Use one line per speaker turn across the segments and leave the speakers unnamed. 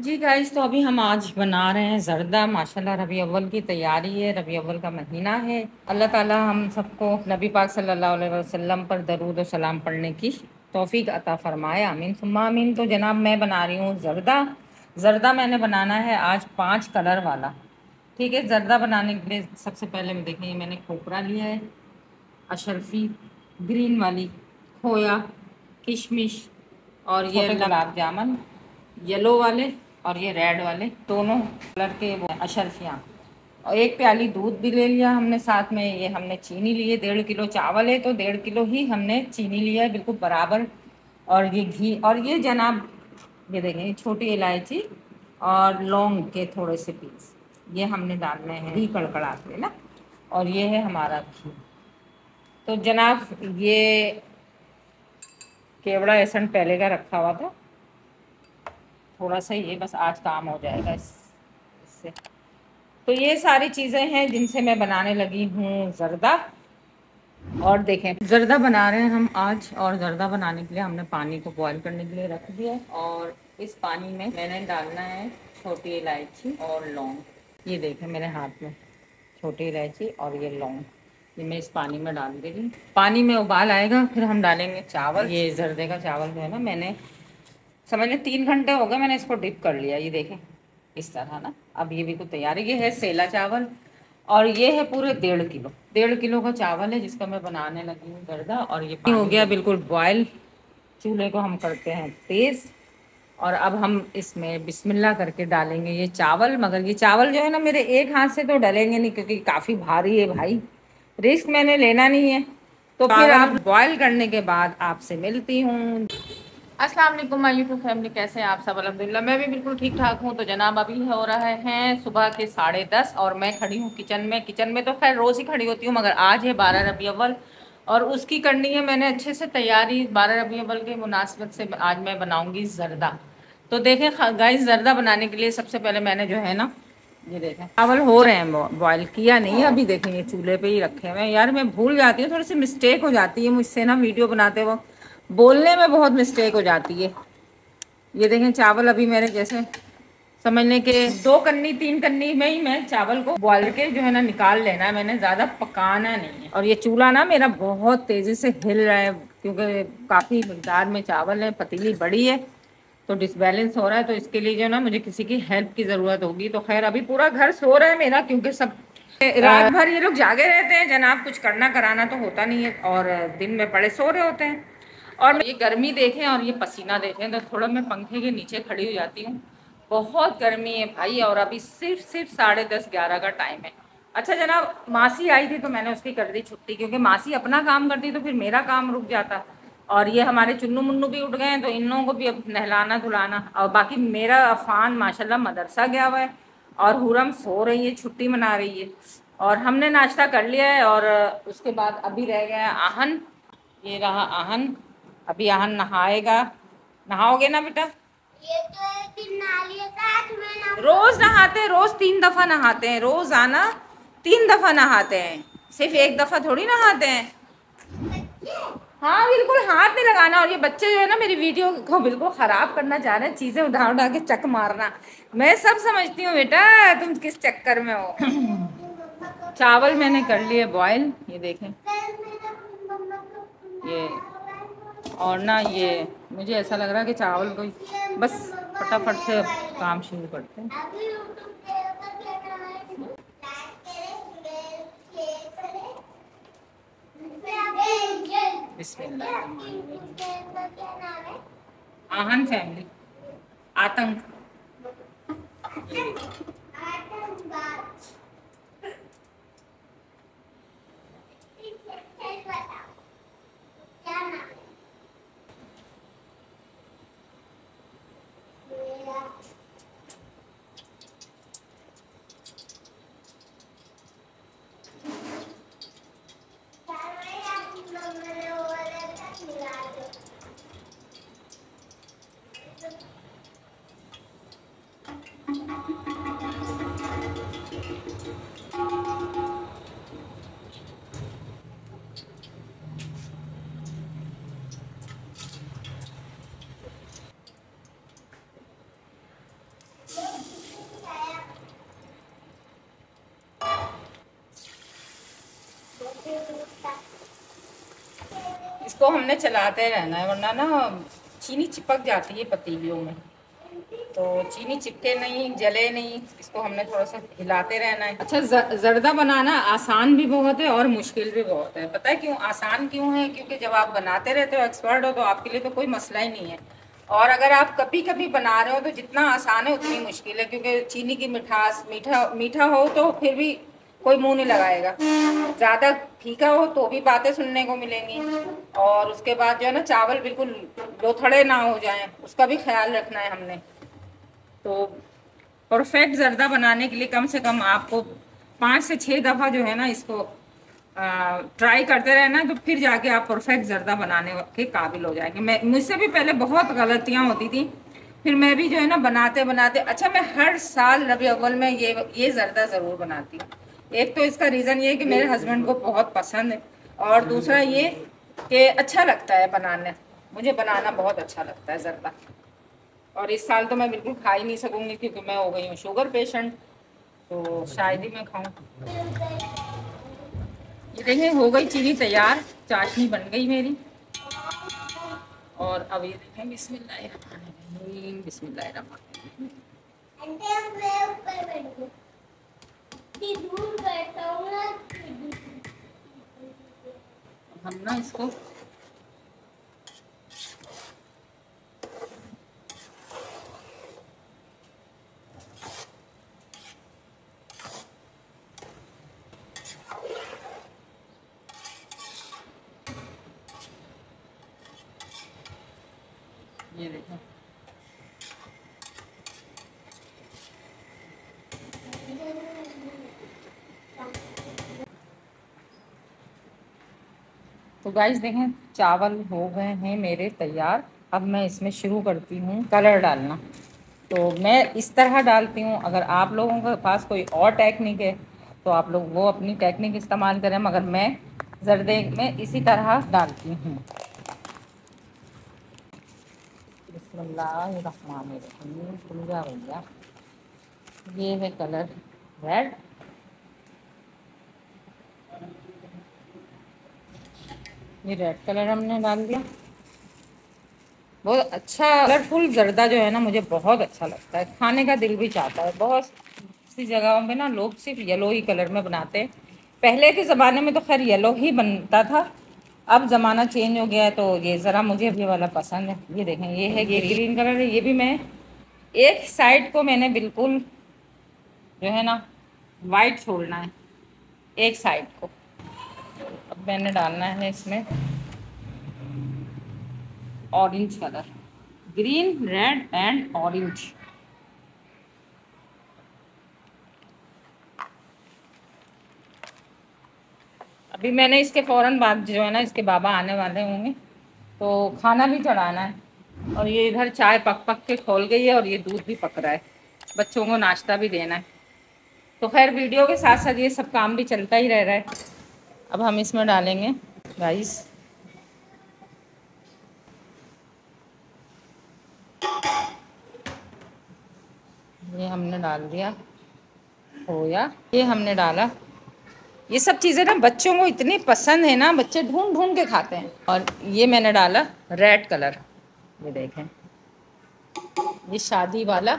जी guys तो अभी हम आज बना रहे हैं ज़रदा। माशाल्लाह रबी अव्वल की तैयारी है। रबी अव्वल का महीना है। अल्लाह ताला हम सबको नबी पाक सल्लल्लाहु अलैहि वसल्लम पर दरूद और सलाम पढ़ने की तौफीक अता फरमाए। आमीन। सुम्मा आमीन। तो जनाब मैं बना रही हूँ ज़रदा। ज़रदा मैंने बनाना है आज पाँच कलर वाला। ठीक है ज़रदा बनाने के लिए सबसे पहले मैं देखें मैंने खोपरा लिया है अशरफी ग्रीन वाली खोया किशमिश और ये गुलाब जामुन। येलो वाले। और ये रेड वाले, दोनों कलर के वो अशरफियाँ और एक प्याली दूध भी ले लिया हमने साथ में, ये हमने चीनी लिए डेढ़ किलो चावल है तो डेढ़ किलो ही हमने चीनी लिया है, बिल्कुल बराबर। और ये घी, और ये जनाब, ये देखें छोटी इलायची और लौंग के थोड़े से पीस ये हमने डालने हैं, घी कड़कड़ा के ना। और ये है हमारा घी। तो जनाब, ये केवड़ा एसन पहले का रखा हुआ था। थोड़ा सा ये बस आज काम हो जाएगा इस, इससे। तो ये सारी चीज़ें हैं जिनसे मैं बनाने लगी हूँ ज़रदा। और देखें, ज़रदा बना रहे हैं हम आज, और ज़रदा बनाने के लिए हमने पानी को बॉईल करने के लिए रख दिया और इस पानी में मैंने डालना है छोटी इलायची और लौंग। ये देखें मेरे हाथ में, छोटी इलायची और ये लौंग। ये मैं इस पानी में डाल देगी पानी में उबाल आएगा, फिर हम डालेंगे चावल। ये जर्दे का चावल जो है ना, मैंने समझ लें तीन घंटे हो गए मैंने इसको डिप कर लिया ये देखें इस तरह ना। अब ये भी कुछ तैयार है ये है सेला चावल और ये है पूरे डेढ़ किलो। डेढ़ किलो का चावल है जिसका मैं बनाने लगी हूँ गर्दा और ये हो गया बिल्कुल बॉयल चूल्हे को हम करते हैं तेज़ और अब हम इसमें बिस्मिल्लाह करके डालेंगे ये चावल। मगर ये चावल जो है ना मेरे एक हाथ से तो डलेंगे नहीं क्योंकि काफ़ी भारी है भाई। रिस्क मैंने लेना नहीं है। तो फिर आप बॉयल करने के बाद आपसे मिलती हूँ। अस्सलाम वालेकुम, माय यूट्यूब फैमिली, कैसे हैं आप सब? अलहमदिल्ला मैं भी बिल्कुल ठीक ठाक हूँ। तो जनाब, अभी हो रहा है सुबह के साढ़े दस और मैं खड़ी हूँ किचन में। किचन में तो खैर रोज़ ही खड़ी होती हूँ, मगर आज है बारह रबी अव्वल और उसकी करनी है मैंने अच्छे से तैयारी। बारह रबी अव्वल के मुनासबत से आज मैं बनाऊँगी जरदा। तो देखें गाय जरदा बनाने के लिए सबसे पहले मैंने जो है ना, ये देखें, चावल हो रहे हैं बॉयल किया नहीं अभी। देखेंगे चूल्हे पे ही रखे हुए यार, मैं भूल जाती हूँ, थोड़ी सी मिस्टेक हो जाती है मुझसे ना वीडियो बनाते वक्त। बोलने में बहुत मिस्टेक हो जाती है। ये देखें, चावल अभी मेरे जैसे समझने के दो कन्नी, तीन कन्नी में ही मैं चावल को बॉयल के जो है ना निकाल लेना है। मैंने ज़्यादा पकाना नहीं है। और ये चूल्हा ना मेरा बहुत तेज़ी से हिल रहा है, क्योंकि काफ़ी मकदार में चावल है, पतीली बड़ी है तो डिसबैलेंस हो रहा है तो इसके लिए जो ना मुझे किसी की हेल्प की ज़रूरत होगी। तो खैर, अभी पूरा घर सो रहा है मेरा, क्योंकि सब रात भर ये लोग जागे रहते हैं। जनाब, कुछ करना कराना तो होता नहीं है और दिन में बड़े सो रहे होते हैं। और ये गर्मी देखें और ये पसीना देखें तो थोड़ा मैं पंखे के नीचे खड़ी हो जाती हूँ। बहुत गर्मी है भाई, और अभी सिर्फ़ सिर्फ़ साढ़े दस, ग्यारह का टाइम है। अच्छा जनाब, मासी आई थी तो मैंने उसकी कर दी छुट्टी, क्योंकि मासी अपना काम करती तो फिर मेरा काम रुक जाता। और ये हमारे चुन्नू मुन्नू भी उठ गए हैं तो इन लोगों को भी अब नहलाना, धुलाना। और बाकी मेरा अफान, माशाल्लाह, मदरसा गया हुआ है, और हुरम सो रही है, छुट्टी मना रही है। और हमने नाश्ता कर लिया है, और उसके बाद अभी रह गया आहन। ये रहा आहन। अभी यहाँ नहाएगा। नहाओगे ना बेटा? ये तो रोज नहाते हैं रोज तीन दफ़ा नहाते हैं रोज आना तीन दफ़ा नहाते हैं। सिर्फ़ एक दफ़ा थोड़ी नहाते हैं। हाँ बिल्कुल हाथ नहीं लगाना और ये बच्चे जो है ना मेरी वीडियो को बिल्कुल ख़राब करना चाह रहे हैं चीज़ें उठा उठा के चक मारना। मैं सब समझती हूँ बेटा तुम किस चक्कर में हो? चावल मैंने कर लिए बॉयल ये देखें। ये और ना ये, मुझे ऐसा लग रहा है कि चावल को बस फटाफट से काम शुरू करते हैं। आहन फैमिली आतंक। इसको हमने चलाते रहना है, वरना ना चीनी चिपक जाती है पतीलियों में। तो चीनी चिपके नहीं, जले नहीं, इसको हमने थोड़ा सा हिलाते रहना है। अच्छा जर्दा बनाना आसान भी बहुत है और मुश्किल भी बहुत है। पता है क्यों, आसान क्यों है? क्योंकि जब आप बनाते रहते हो एक्सपर्ट हो तो आपके लिए तो कोई मसला ही नहीं है। और अगर आप कभी कभी बना रहे हो तो जितना आसान है, उतनी मुश्किल है, क्योंकि चीनी की मिठास, मीठा मीठा हो तो फिर भी कोई मुँह नहीं लगाएगा। ज़्यादा फीका हो तो भी बातें सुनने को मिलेंगी। और उसके बाद जो है ना, चावल बिल्कुल लोथड़े ना हो जाएँ, उसका भी ख्याल रखना है हमने। तो परफेक्ट जर्दा बनाने के लिए कम से कम आपको पाँच से छः दफ़ा जो है ना इसको ट्राई करते रहना तो फिर जाके आप परफेक्ट जर्दा बनाने के काबिल हो जाएँगे। मैं, मुझसे भी पहले बहुत गलतियाँ होती थी, फिर मैं भी जो है ना बनाते बनाते अच्छा मैं हर साल रबी अव्वल में ये ये जर्दा ज़रूर बनाती। हूँ एक तो इसका रीज़न ये है कि मेरे हस्बैंड को बहुत पसंद है और दूसरा ये कि अच्छा लगता है बनाने। मुझे बनाना बहुत अच्छा लगता है ज़रदा। और इस साल तो मैं बिल्कुल खा ही नहीं सकूँगी क्योंकि मैं हो गई हूँ शुगर पेशेंट तो शायद ही मैं खाऊँ। ये देखें, हो गई चीनी तैयार। चाशनी बन गई मेरी। और अब ये देखें बिस्मिल्लाह बिस्मिल्लाह इतनी हम ना इसको। ये देखो। तो गाइस देखें, चावल हो गए हैं मेरे तैयार। अब मैं इसमें शुरू करती हूँ कलर डालना। तो मैं इस तरह डालती हूँ। अगर आप लोगों के पास कोई और टेक्निक है तो आप लोग वो अपनी टेक्निक इस्तेमाल करें, मगर मैं जर्दे में इसी तरह डालती हूँ। भैया। ये है कलर रेड ये रेड कलर हमने डाल दिया। बहुत अच्छा कलरफुल जर्दा जो है ना, मुझे बहुत अच्छा लगता है। खाने का दिल भी चाहता है। बहुत सी जगहों पे ना लोग सिर्फ़ येलो ही कलर में बनाते हैं। पहले के ज़माने में तो खैर येलो ही बनता था। अब ज़माना चेंज हो गया है तो ये ज़रा मुझे ये वाला पसंद है। ये देखें, ये है, ये ग्रीन कलर है, ये भी मैं एक साइड को मैंने बिल्कुल जो है ना वाइट छोड़ना है, एक साइड को। मैंने डालना है इसमें। Orange colour green red and orange अभी मैंने इसके फ़ौरन बाद जो है ना, इसके बाबा आने वाले होंगे। तो खाना भी चढ़ाना है। और ये इधर चाय पक पक के खोल गई है और ये दूध भी पक रहा है। बच्चों को नाश्ता भी देना है। तो खैर, वीडियो के साथ साथ ये सब काम भी चलता ही रह रहा है। अब हम इसमें डालेंगे राइस ये हमने डाल दिया। खोया ये हमने डाला। ये सब चीज़ें ना बच्चों को इतनी पसंद है ना, बच्चे ढूंढ ढूंढ के खाते हैं। और ये मैंने डाला रेड कलर ये देखें। ये शादी वाला।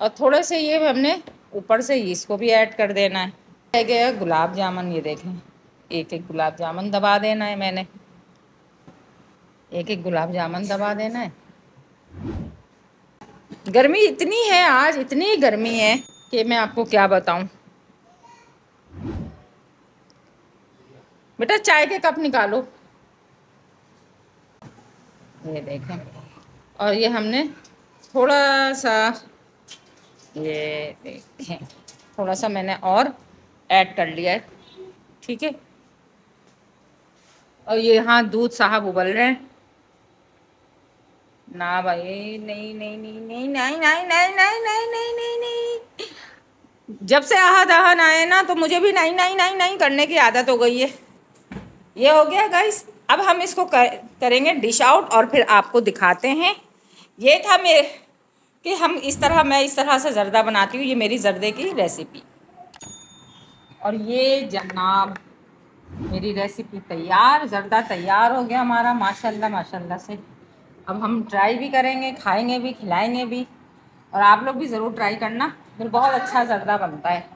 और थोड़े से ये हमने ऊपर से इसको भी ऐड कर देना है। रह गया गुलाब जामुन, ये देखें। एक एक गुलाब जामुन दबा देना है मैंने। एक एक गुलाब जामुन दबा देना है। गर्मी इतनी है, आज इतनी गर्मी है कि मैं आपको क्या बताऊँ। बेटा चाय के कप निकालो। ये देखें। और ये हमने थोड़ा सा, ये देखें। थोड़ा सा मैंने और ऐड कर लिया है ठीक है और ये यहाँ दूध साहब उबल रहे हैं ना भाई नहीं नहीं नहीं नहीं नहीं नहीं नहीं नहीं नहीं नहीं नहीं नहीं जब से आहा दहन आए ना तो मुझे भी नहीं नहीं नहीं नहीं करने की आदत हो गई है ये हो गया गाइस अब हम इसको कर, करेंगे डिश आउट और फिर आपको दिखाते हैं ये था मेरे कि हम इस तरह मैं इस तरह से ज़र्दा बनाती हूँ ये मेरी ज़र्दे की रेसिपी और ये जनाब, मेरी रेसिपी तैयार, जरदा तैयार हो गया हमारा, माशाल्लाह माशाल्लाह से। अब हम ट्राई भी करेंगे, खाएँगे भी, खिलाएँगे भी, और आप लोग भी ज़रूर ट्राई करना, फिर बहुत अच्छा ज़रदा बनता है।